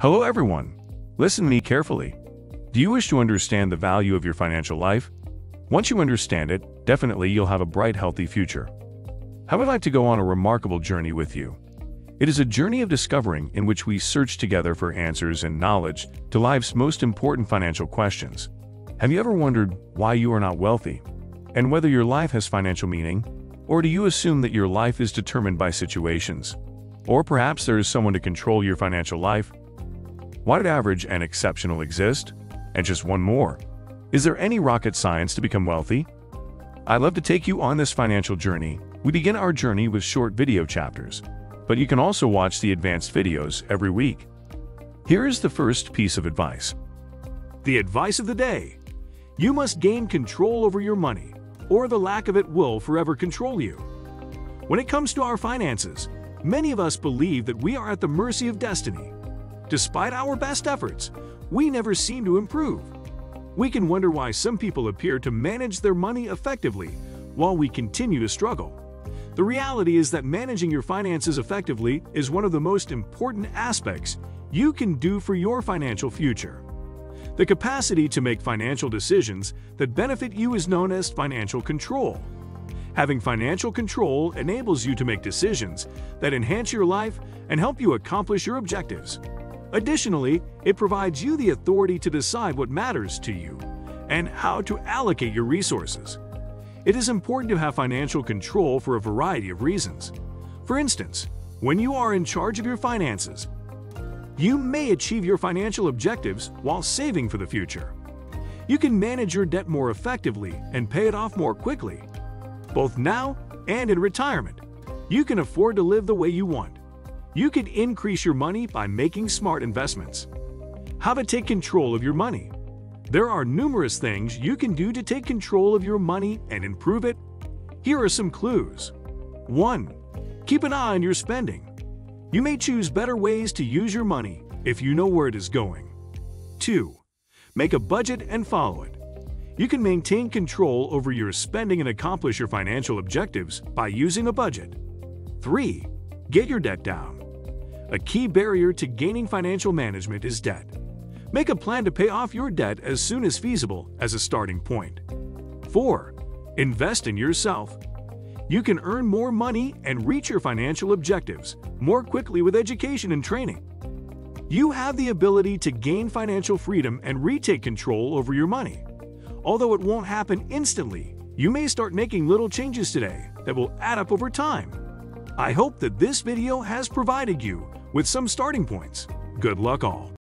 Hello everyone. Listen to me carefully. Do you wish to understand the value of your financial life? Once you understand it, definitely you'll have a bright, healthy future. I would like to go on a remarkable journey with you. It is a journey of discovering in which we search together for answers and knowledge to life's most important financial questions. Have you ever wondered why you are not wealthy? And whether your life has financial meaning? Or do you assume that your life is determined by situations? Or perhaps there is someone to control your financial life? Why did average and exceptional exist? And just one more. Is there any rocket science to become wealthy? I'd love to take you on this financial journey. We begin our journey with short video chapters, but you can also watch the advanced videos every week. Here is the first piece of advice. The advice of the day. You must gain control over your money, or the lack of it will forever control you. When it comes to our finances, many of us believe that we are at the mercy of destiny Despite our best efforts, we never seem to improve. We can wonder why some people appear to manage their money effectively while we continue to struggle. The reality is that managing your finances effectively is one of the most important aspects you can do for your financial future. The capacity to make financial decisions that benefit you is known as financial control. Having financial control enables you to make decisions that enhance your life and help you accomplish your objectives. Additionally, it provides you the authority to decide what matters to you and how to allocate your resources. It is important to have financial control for a variety of reasons. For instance, when you are in charge of your finances, you may achieve your financial objectives while saving for the future. You can manage your debt more effectively and pay it off more quickly. Both now and in retirement, you can afford to live the way you want you can increase your money by making smart investments. How to take control of your money. There are numerous things you can do to take control of your money and improve it. Here are some clues. 1. Keep an eye on your spending. You may choose better ways to use your money if you know where it is going. 2. Make a budget and follow it. You can maintain control over your spending and accomplish your financial objectives by using a budget. 3. Get your debt down. A key barrier to gaining financial management is debt. Make a plan to pay off your debt as soon as feasible as a starting point. 4. Invest in yourself. You can earn more money and reach your financial objectives more quickly with education and training. You have the ability to gain financial freedom and retake control over your money. Although it won't happen instantly, you may start making little changes today that will add up over time. I hope that this video has provided you with some starting points. Good luck all!